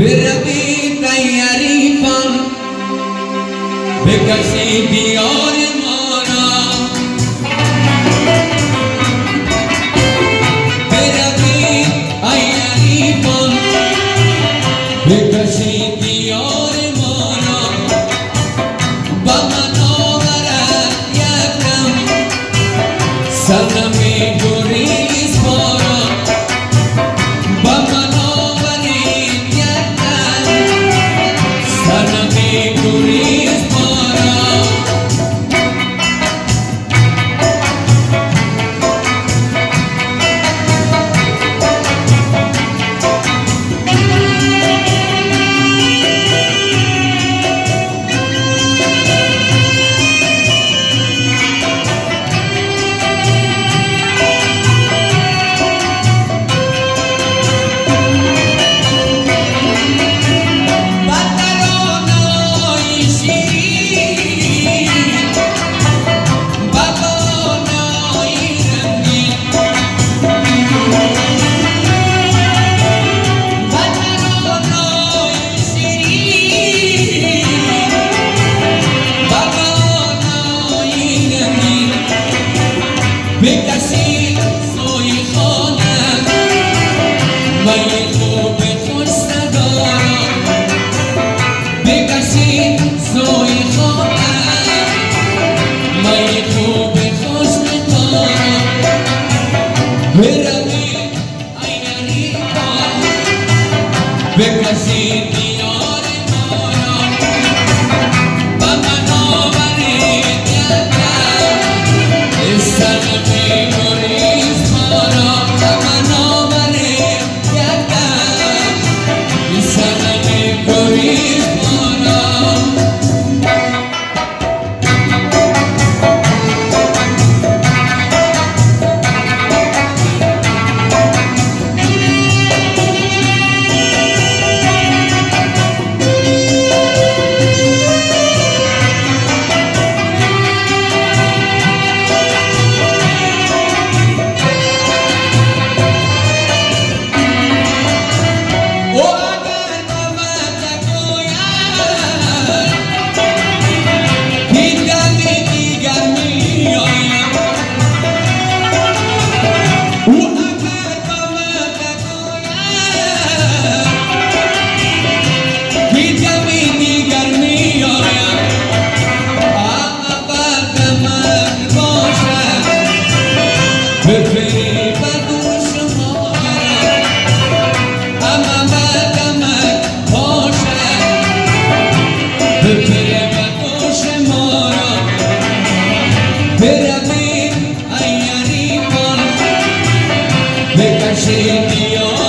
விரவி தையறிப்பான் விகசிதியா Essa Señor.